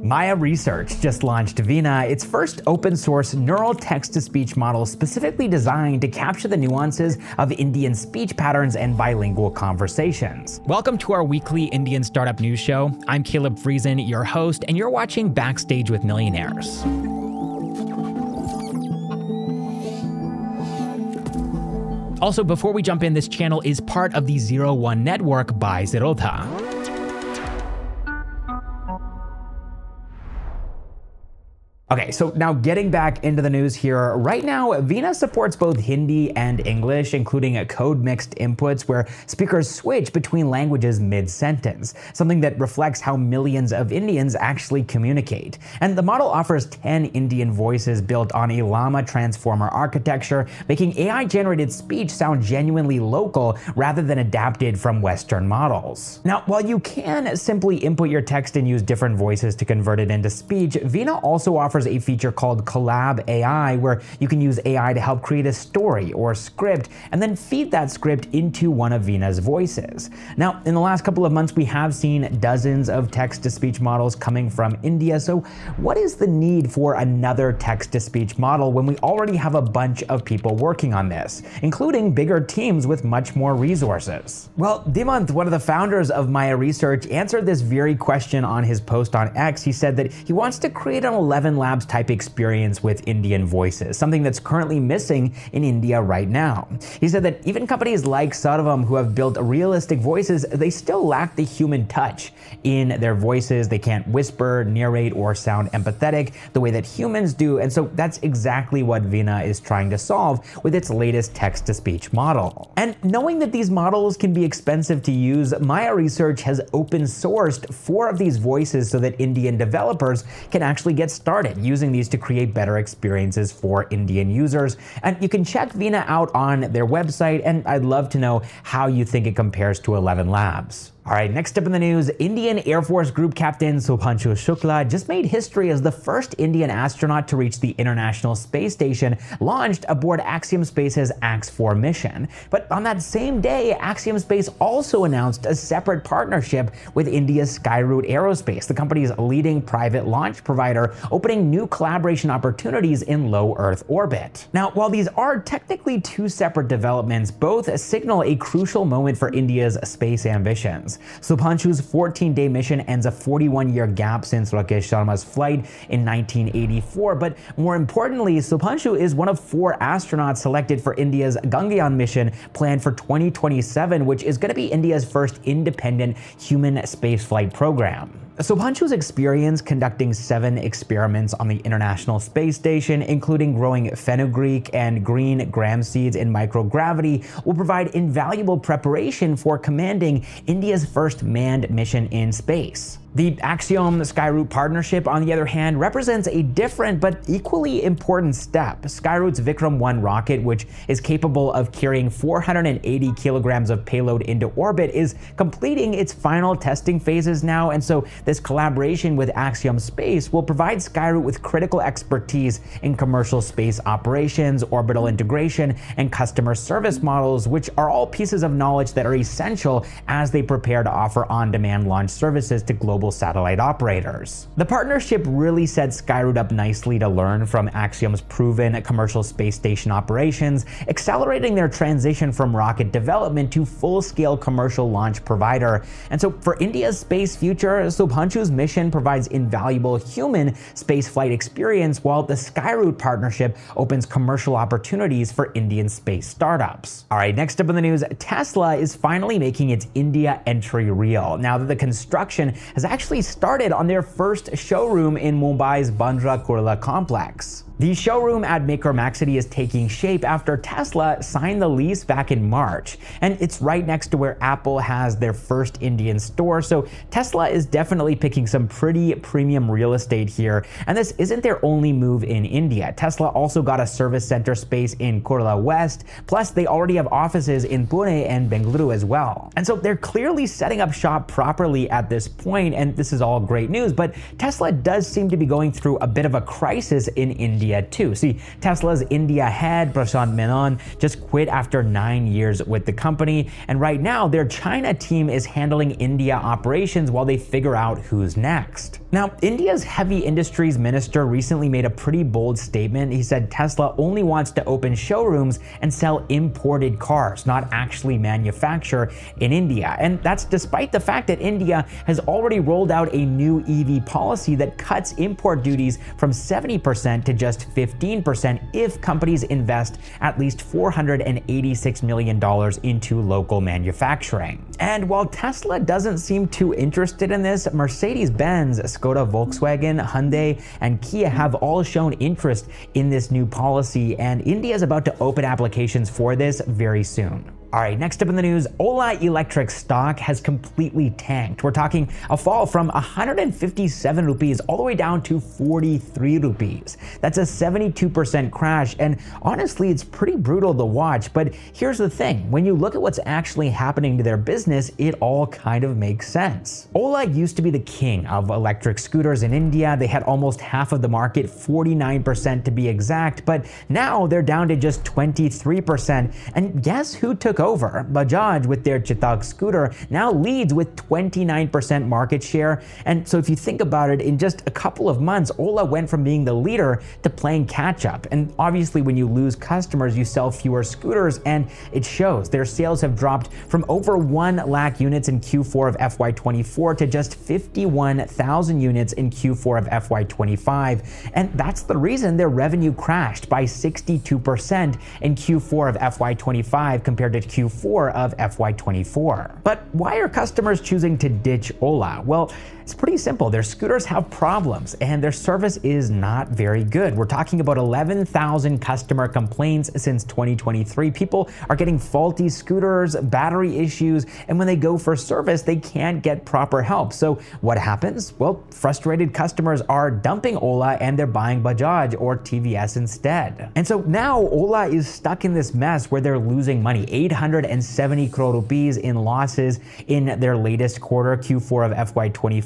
Maya Research just launched Veena, its first open source neural text to speech model specifically designed to capture the nuances of Indian speech patterns and bilingual conversations. Welcome to our weekly Indian startup news show. I'm Caleb Friesen, your host, and you're watching Backstage with Millionaires. Also, before we jump in, this channel is part of the Zero One Network by Zerodha. Okay, so now getting back into the news here. Right now, Veena supports both Hindi and English, including code mixed inputs where speakers switch between languages mid sentence, something that reflects how millions of Indians actually communicate. And the model offers 10 Indian voices built on a Llama transformer architecture, making AI generated speech sound genuinely local rather than adapted from Western models. Now, while you can simply input your text and use different voices to convert it into speech, Veena also offers offers a feature called Collab AI, where you can use AI to help create a story or script and then feed that script into one of Veena's voices. Now, in the last couple of months, we have seen dozens of text to speech models coming from India. So, what is the need for another text to speech model when we already have a bunch of people working on this, including bigger teams with much more resources? Well, Dheemanth, one of the founders of Maya Research, answered this very question on his post on X. He said that he wants to create an 11 lab Labs type experience with Indian voices, something that's currently missing in India right now. He said that even companies like Sarvam who have built realistic voices, they still lack the human touch in their voices. They can't whisper, narrate, or sound empathetic the way that humans do. And so that's exactly what Veena is trying to solve with its latest text to speech model. And knowing that these models can be expensive to use, Maya Research has open sourced four of these voices so that Indian developers can actually get started using these to create better experiences for Indian users. And you can check Veena out on their website, and I'd love to know how you think it compares to ElevenLabs. All right, next up in the news, Indian Air Force Group Captain Shubhanshu Shukla just made history as the first Indian astronaut to reach the International Space Station, launched aboard Axiom Space's AX-4 mission. But on that same day, Axiom Space also announced a separate partnership with India's Skyroot Aerospace, the company's leading private launch provider, opening new collaboration opportunities in low Earth orbit. Now, while these are technically two separate developments, both signal a crucial moment for India's space ambitions. Shubhanshu's 14-day mission ends a 41-year gap since Rakesh Sharma's flight in 1984, but more importantly, Shubhanshu is one of four astronauts selected for India's Gaganyaan mission planned for 2027, which is going to be India's first independent human spaceflight program. Shubhanshu's experience conducting seven experiments on the International Space Station, including growing fenugreek and green gram seeds in microgravity, will provide invaluable preparation for commanding India's first manned mission in space. The Axiom Skyroot partnership, on the other hand, represents a different but equally important step. Skyroot's Vikram 1 rocket, which is capable of carrying 480 kilograms of payload into orbit, is completing its final testing phases now, and so this collaboration with Axiom Space will provide Skyroot with critical expertise in commercial space operations, orbital integration, and customer service models, which are all pieces of knowledge that are essential as they prepare to offer on-demand launch services to global satellite operators. The partnership really sets Skyroot up nicely to learn from Axiom's proven commercial space station operations, accelerating their transition from rocket development to full-scale commercial launch provider. And so for India's space future, Shubhanshu's mission provides invaluable human spaceflight experience, while the Skyroot partnership opens commercial opportunities for Indian space startups. All right, next up in the news, Tesla is finally making its India entry real. Now that the construction has actually started on their first showroom in Mumbai's Bandra Kurla complex. The showroom at Maker Maxity is taking shape after Tesla signed the lease back in March, and it's right next to where Apple has their first Indian store, so Tesla is definitely picking some pretty premium real estate here, and this isn't their only move in India. Tesla also got a service center space in Kurla West, plus they already have offices in Pune and Bengaluru as well. And so they're clearly setting up shop properly at this point, and this is all great news, but Tesla does seem to be going through a bit of a crisis in India yet too. See, Tesla's India head, Prashant Menon, just quit after nine years with the company, and right now their China team is handling India operations while they figure out who's next. Now, India's heavy industries minister recently made a pretty bold statement. He said Tesla only wants to open showrooms and sell imported cars, not actually manufacture in India. And that's despite the fact that India has already rolled out a new EV policy that cuts import duties from 70% to just 15% if companies invest at least $486 million into local manufacturing. And while Tesla doesn't seem too interested in this, Mercedes Benz, Skoda Volkswagen, Hyundai, and Kia have all shown interest in this new policy, and India is about to open applications for this very soon. All right, next up in the news, Ola Electric stock has completely tanked. We're talking a fall from 157 rupees all the way down to 43 rupees. That's a 72% crash, and honestly, it's pretty brutal to watch. But here's the thing when you look at what's actually happening to their business, it all kind of makes sense. Ola used to be the king of electric scooters in India. They had almost half of the market, 49% to be exact, but now they're down to just 23%. And guess who took over. Bajaj, with their Chetak scooter, now leads with 29% market share. And so if you think about it, in just a couple of months, Ola went from being the leader to playing catch up. And obviously, when you lose customers, you sell fewer scooters, and it shows. Their sales have dropped from over 1 lakh units in Q4 of FY24 to just 51,000 units in Q4 of FY25. And that's the reason their revenue crashed by 62% in Q4 of FY25 compared to Q4 of FY24. But why are customers choosing to ditch Ola? Well, it's pretty simple. Their scooters have problems and their service is not very good. We're talking about 11,000 customer complaints since 2023. People are getting faulty scooters, battery issues, and when they go for service, they can't get proper help. So what happens? Well, frustrated customers are dumping Ola and they're buying Bajaj or TVS instead. And so now Ola is stuck in this mess where they're losing money, 870 crore rupees in losses in their latest quarter, Q4 of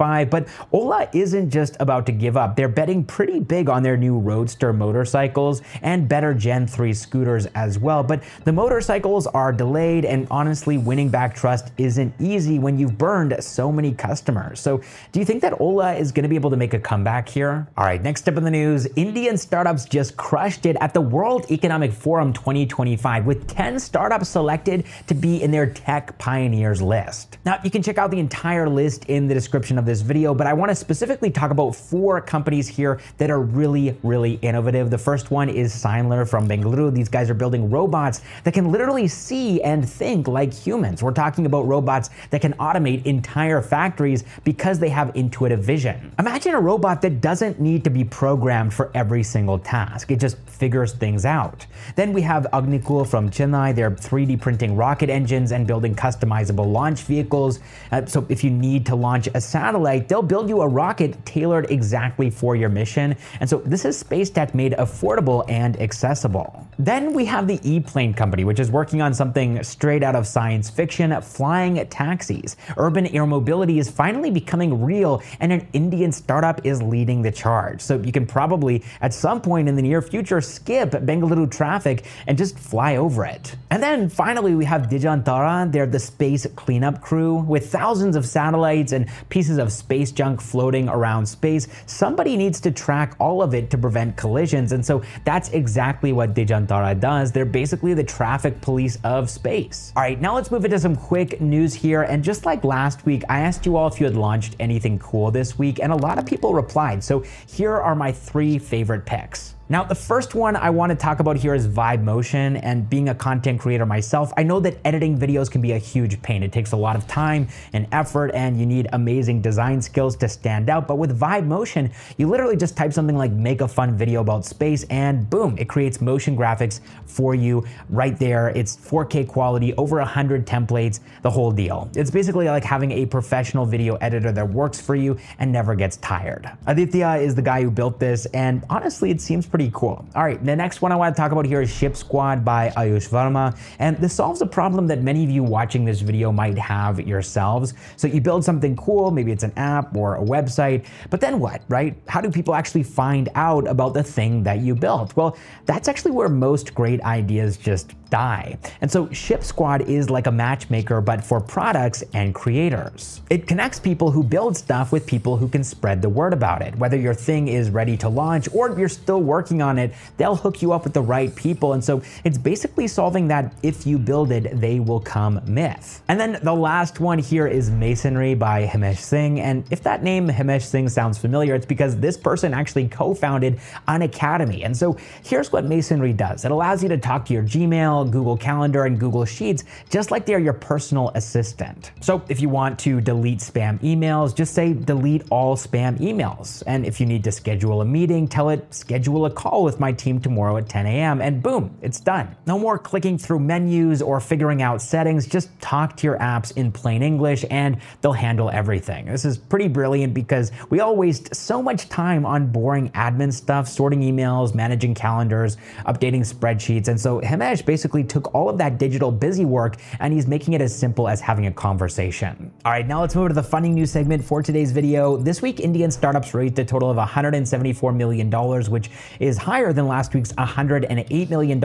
FY25 but Ola isn't just about to give up. They're betting pretty big on their new Roadster motorcycles and better Gen 3 scooters as well. But the motorcycles are delayed, and honestly, winning back trust isn't easy when you've burned so many customers. So, do you think that Ola is going to be able to make a comeback here? All right, next up in the news Indian startups just crushed it at the World Economic Forum 2025 with 10 startups selected to be in their Tech Pioneers list. Now, you can check out the entire list in the description of this video, but I want to specifically talk about four companies here that are really, really innovative. The first one is CynLr from Bengaluru. These guys are building robots that can literally see and think like humans. We're talking about robots that can automate entire factories because they have intuitive vision. Imagine a robot that doesn't need to be programmed for every single task. It just figures things out. Then we have Agnikul from Chennai. They're 3D printing rocket engines and building customizable launch vehicles. Uh, so if you need to launch a satellite, they'll build you a rocket tailored exactly for your mission. And so this is space tech made affordable and accessible. Then we have the ePlane Company, which is working on something straight out of science fiction, flying taxis. Urban air mobility is finally becoming real, and an Indian startup is leading the charge. So you can probably, at some point in the near future, skip Bengaluru traffic and just fly over it. And then finally, we have Digantara. They're the space cleanup crew with thousands of satellites and pieces of space junk floating around space, somebody needs to track all of it to prevent collisions. And so that's exactly what Digantara does. They're basically the traffic police of space. All right, now let's move into some quick news here. And just like last week, I asked you all if you had launched anything cool this week, and a lot of people replied. So here are my three favorite picks. Now, the first one I want to talk about here is Vibemotion. And being a content creator myself, I know that editing videos can be a huge pain. It takes a lot of time and effort, and you need amazing design skills to stand out. But with Vibemotion, you literally just type something like make a fun video about space, and boom, it creates motion graphics for you right there. It's 4K quality, over 100 templates, the whole deal. It's basically like having a professional video editor that works for you and never gets tired. Aditya is the guy who built this, and honestly, it seems pretty pretty cool. All right, the next one I want to talk about here is Ship Squad by Ayush Verma. And this solves a problem that many of you watching this video might have yourselves. So you build something cool, maybe it's an app or a website, but then what, right? How do people actually find out about the thing that you built? Well, that's actually where most great ideas just die. And so Ship Squad is like a matchmaker, but for products and creators. It connects people who build stuff with people who can spread the word about it. Whether your thing is ready to launch or you're still working on it, they'll hook you up with the right people. And so it's basically solving that if you build it, they will come myth. And then the last one here is Masonry by Hemesh Singh. And if that name Hemesh Singh sounds familiar, it's because this person actually co-founded Unacademy. And so here's what Masonry does. It allows you to talk to your Gmail, Google Calendar, and Google Sheets, just like they're your personal assistant. So if you want to delete spam emails, just say delete all spam emails. And if you need to schedule a meeting, tell it schedule a call with my team tomorrow at 10 a.m. and boom, it's done. No more clicking through menus or figuring out settings, just talk to your apps in plain English and they'll handle everything. This is pretty brilliant because we all waste so much time on boring admin stuff, sorting emails, managing calendars, updating spreadsheets. And so Hemesh basically basically took all of that digital busy work and he's making it as simple as having a conversation. All right, now let's move to the funding news segment for today's video. This week, Indian startups raised a total of $174 million, which is higher than last week's $108 million,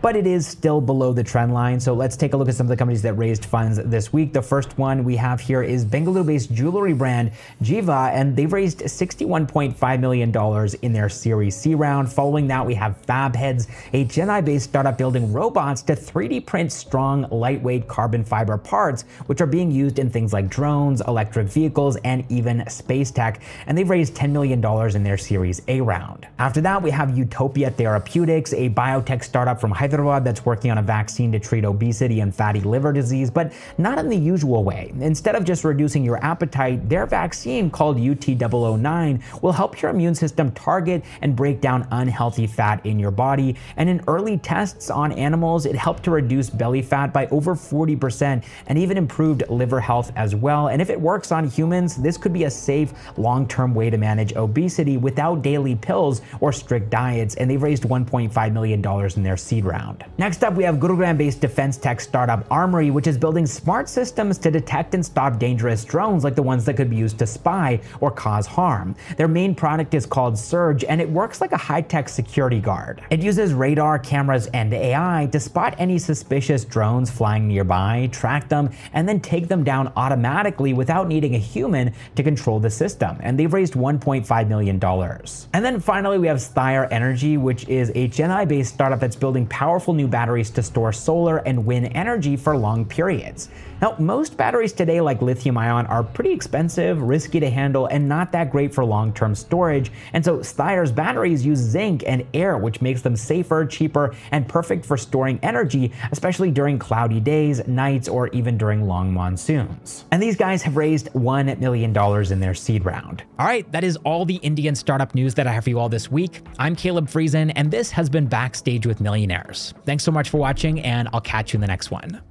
but it is still below the trend line. So let's take a look at some of the companies that raised funds this week. The first one we have here is Bengaluru-based jewelry brand GIVA, and they've raised $61.5 million in their Series C round. Following that, we have Fabheads, a Chennai-based startup building robots robots to 3D print strong, lightweight carbon fiber parts, which are being used in things like drones, electric vehicles, and even space tech. And they've raised $10 million in their Series A round. After that, we have Utopia Therapeutics, a biotech startup from Hyderabad that's working on a vaccine to treat obesity and fatty liver disease, but not in the usual way. Instead of just reducing your appetite, their vaccine called UT009 will help your immune system target and break down unhealthy fat in your body. And in early tests on animals, animals, it helped to reduce belly fat by over 40% and even improved liver health as well. And if it works on humans, this could be a safe long-term way to manage obesity without daily pills or strict diets. And they've raised $1.5 million in their seed round. Next up, we have Gurugram-based defense tech startup Armory, which is building smart systems to detect and stop dangerous drones like the ones that could be used to spy or cause harm. Their main product is called Surge, and it works like a high-tech security guard. It uses radar, cameras, and AI to spot any suspicious drones flying nearby, track them, and then take them down automatically without needing a human to control the system. And they've raised $1.5 million. And then finally, we have Styre Energy, which is a Chennai based startup that's building powerful new batteries to store solar and wind energy for long periods. Now, most batteries today, like lithium ion, are pretty expensive, risky to handle, and not that great for long term storage. And so, Styre's batteries use zinc and air, which makes them safer, cheaper, and perfect for storing energy, especially during cloudy days, nights, or even during long monsoons. And these guys have raised $1 million in their seed round. All right, that is all the Indian startup news that I have for you all this week. I'm Caleb Friesen, and this has been Backstage with Millionaires. Thanks so much for watching, and I'll catch you in the next one.